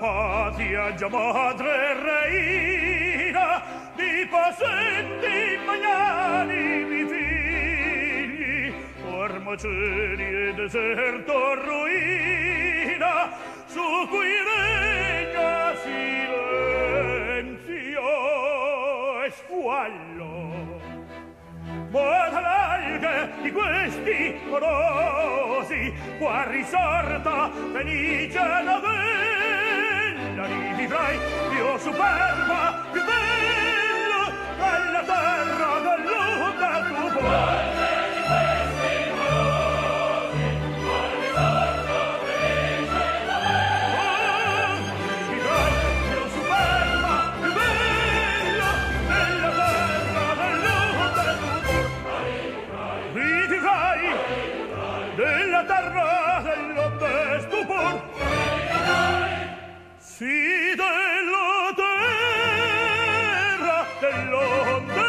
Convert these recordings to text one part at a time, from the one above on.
patria già madre reina di pasenti magnanimi figli ormaceli e deserto ruina su cui regna silenzio e squallo. Molte alghe di questi morosi qua risorta felice la la livrai io superba più bella oh, della terra dell'onda tu vuoi della terra dell'onda Sì, della terra, dell'onde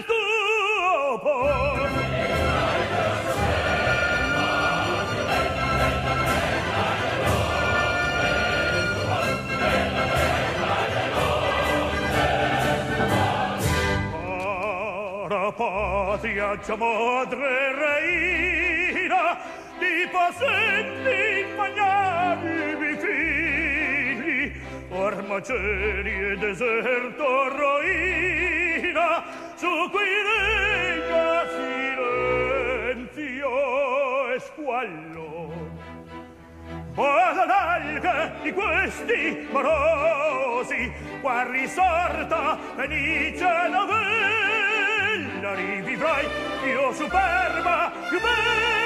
stupor. Cara patria, già madre reina, di possenti magnanimi macerie deserto roina su cui regna silenzio e squallo. Balalga di questi morosi qua risorta fenice la villa rivivrai io superba più bella